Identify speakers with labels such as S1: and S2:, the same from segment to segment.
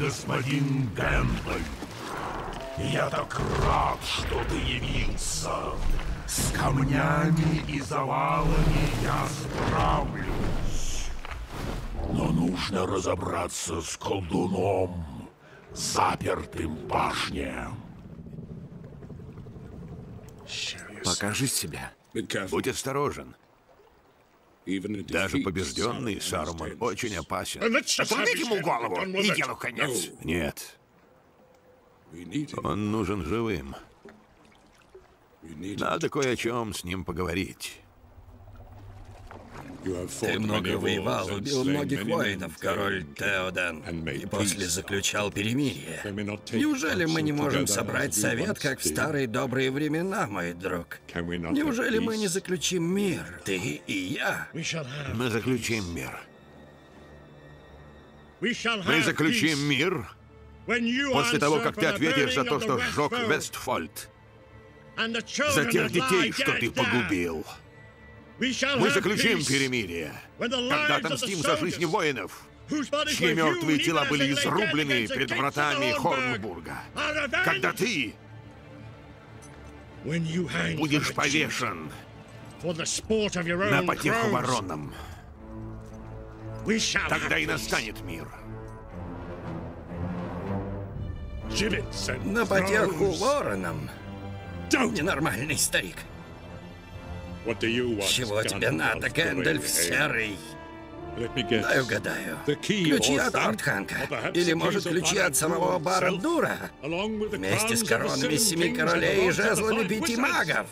S1: господин Гэмбль. Я так рад, что ты явился. С камнями и завалами я справлюсь. Но нужно разобраться с колдуном, запертым в башне.
S2: Покажи себя. Будь осторожен. Даже побежденный Саруман очень опасен.
S3: Отрубить ему голову и делу конец.
S2: Нет. Он нужен живым. Надо кое о чем с ним поговорить.
S4: Ты много воевал, убил многих воинов, король Теодан, и после заключал перемирие. Неужели мы не можем собрать совет, как в старые добрые времена, мой друг? Неужели мы не заключим мир, ты и я?
S2: Мы заключим мир. Мы заключим мир после того, как ты ответишь за то, что сжег Вестфольд. За тех детей, что ты погубил. Мы заключим перемирие, когда отомстим за жизни воинов, чьи мертвые тела были изрублены перед вратами Хорнбурга. Когда ты будешь повешен на потеху воронам, тогда и настанет мир.
S4: На потеху воронам. Ненормальный старик. Чего тебе надо, Гэндальф Серый? Дай угадаю. Ключи от Артханка. Или, может, ключи от самого Барандура? Вместе с коронами семи королей и жезлами пяти магов.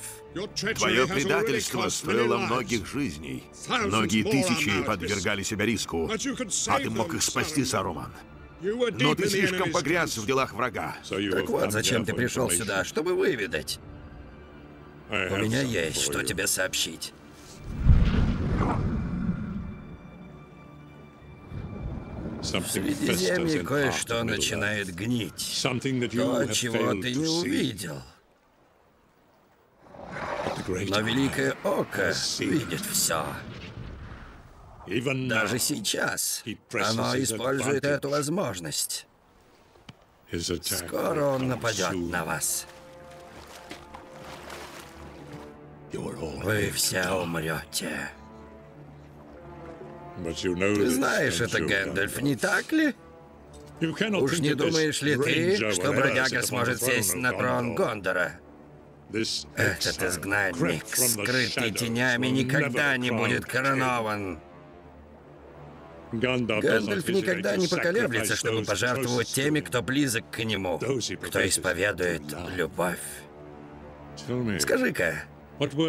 S2: Твое предательство стоило многих жизней. Многие тысячи подвергали себя риску. А ты мог их спасти, Саруман. Но ты слишком погряз в делах врага.
S4: Так вот, зачем ты пришел сюда, чтобы выведать. У меня есть что тебе сообщить. В Средиземье кое-что начинает гнить. То, чего ты не увидел. Но Великое Око видит все. Даже сейчас оно использует эту возможность. Скоро он нападет на вас. Вы все умрете. Ты знаешь это, Гэндальф, не так ли? Уж не думаешь ли ты, что бродяга сможет сесть на трон Гондора? Этот изгнанник, скрытый тенями, никогда не будет коронован. Гэндальф никогда не поколеблется, чтобы пожертвовать теми, кто близок к нему, кто исповедует любовь. Скажи-ка,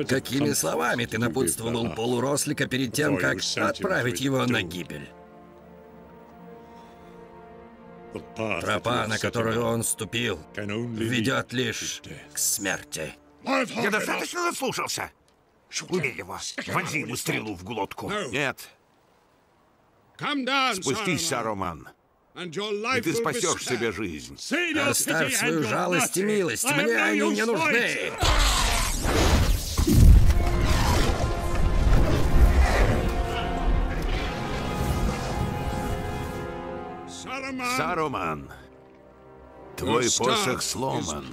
S4: Какими словами ты напутствовал полурослика перед тем, как отправить его на гибель? Тропа, на которую он ступил, ведет лишь к смерти.
S2: Я достаточно наслушался. Убей его. Вонзи ему стрелу в глотку. Нет. Спустись, Саруман. И ты спасешь себе жизнь.
S4: Оставь свою жалость и милость. Мне они не нужны.
S2: Саруман, твой посох сломан.